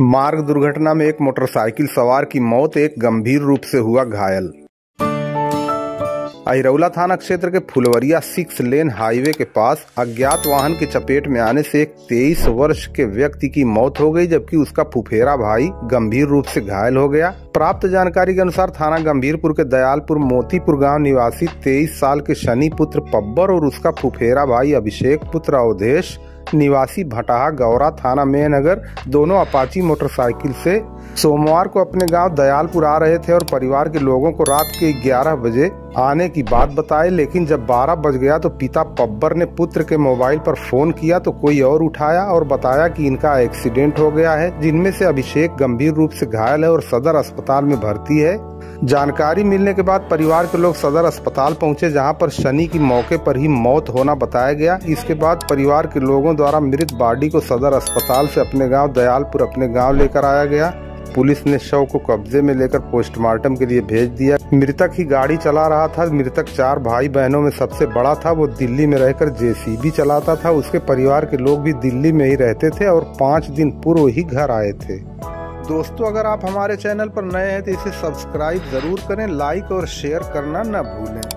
मार्ग दुर्घटना में एक मोटरसाइकिल सवार की मौत एक गंभीर रूप से हुआ घायल। अहिरौला थाना क्षेत्र के फुलवरिया सिक्स लेन हाईवे के पास अज्ञात वाहन की चपेट में आने से एक 23 वर्ष के व्यक्ति की मौत हो गई, जबकि उसका फुफेरा भाई गंभीर रूप से घायल हो गया। प्राप्त जानकारी के अनुसार थाना गंभीरपुर के दयालपुर मोतीपुर गाँव निवासी 23 साल के शनि पुत्र पब्बर और उसका फुफेरा भाई अभिषेक पुत्र अवधेश निवासी भटाहा गौरा थाना मेहनगर दोनों अपाची मोटरसाइकिल से सोमवार को अपने गाँव दयालपुर आ रहे थे और परिवार के लोगों को रात के 11 बजे आने की बात बताए, लेकिन जब 12 बज गया तो पिता पब्बर ने पुत्र के मोबाइल पर फ़ोन किया तो कोई और उठाया और बताया कि इनका एक्सीडेंट हो गया है, जिनमें से अभिषेक गंभीर रूप से घायल है और सदर अस्पताल में भर्ती है। जानकारी मिलने के बाद परिवार के लोग सदर अस्पताल पहुँचे, जहाँ पर शनि की मौके पर ही मौत होना बताया गया। इसके बाद परिवार के लोगों द्वारा मृत बॉडी को सदर अस्पताल से अपने गाँव दयालपुर अपने गाँव लेकर आया गया। पुलिस ने शव को कब्जे में लेकर पोस्टमार्टम के लिए भेज दिया। मृतक ही गाड़ी चला रहा था। मृतक चार भाई बहनों में सबसे बड़ा था। वो दिल्ली में रहकर जेसीबी चलाता था। उसके परिवार के लोग भी दिल्ली में ही रहते थे और पाँच दिन पूर्व ही घर आए थे। दोस्तों, अगर आप हमारे चैनल पर नए हैं तो इसे सब्सक्राइब ज़रूर करें, लाइक और शेयर करना न भूलें।